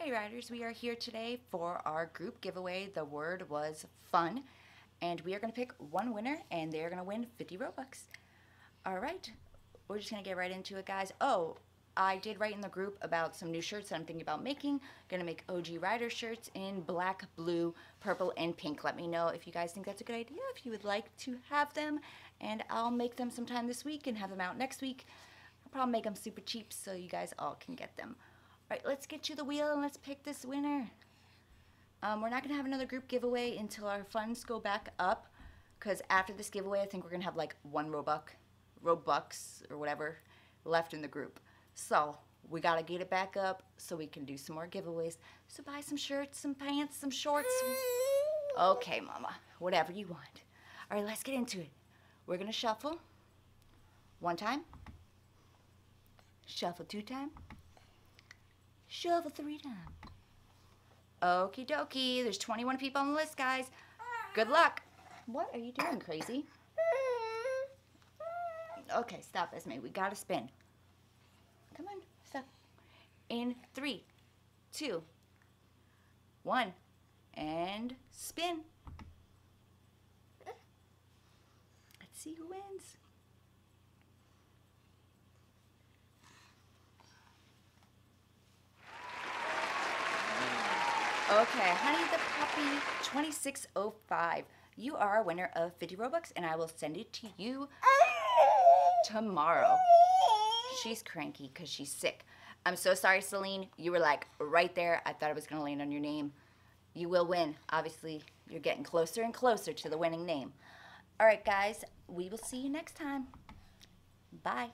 Hey Riders, we are here today for our group giveaway. The word was fun, and we are going to pick one winner, and they're going to win 50 Robux. All right, we're just going to get right into it, guys. Oh, I did write in the group about some new shirts that I'm thinking about making. Going to make OG Rider shirts in black, blue, purple, and pink. Let me know if you guys think that's a good idea, if you would like to have them, and I'll make them sometime this week and have them out next week. I'll probably make them super cheap so you guys all can get them. All right, let's get you the wheel and let's pick this winner. Um, we're not going to have another group giveaway until our funds go back up because after this giveaway, I think we're going to have like one Robux, Robux or whatever left in the group. So we got to get it back up so we can do some more giveaways. So buy some shirts, some pants, some shorts. Okay, mama, whatever you want. All right, let's get into it. We're going to shuffle one time, shuffle two time, Shuffle three times. Okie dokie. There's 21 people on the list, guys. Good luck. What are you doing, crazy? Okay, stop, Esme. We gotta spin. Come on, stop. In three, two, one, and spin. Let's see who wins. Okay, Honey the Puppy 2605. You are a winner of 50 Robux, and I will send it to you tomorrow. She's cranky because she's sick. I'm so sorry, Celine. You were like right there. I thought I was going to land on your name. You will win. Obviously, you're getting closer and closer to the winning name. All right, guys, we will see you next time. Bye.